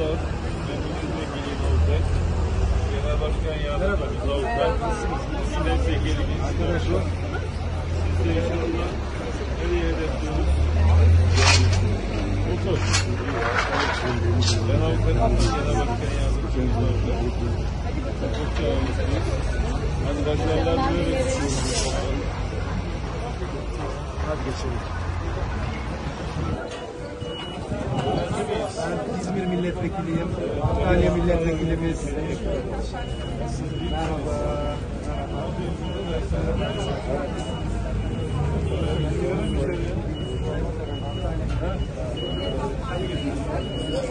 Avtar ve Milletvekili Avtar. Genel Başkan Yardımcımız Avtar. Milletvekilimiz Arkadaşlar. Siz de inşallah nereye hedefliyoruz? Otur. Ben Avtar'ın Genel Başkan Yardımcımız Avtar. Çok sağ olun. Hadi başarılar diliyoruz. Hadi şey- geçelim. Thank you. İzmir milletvekiliyim. Antalya milletvekilimiz. Merhaba. Merhaba.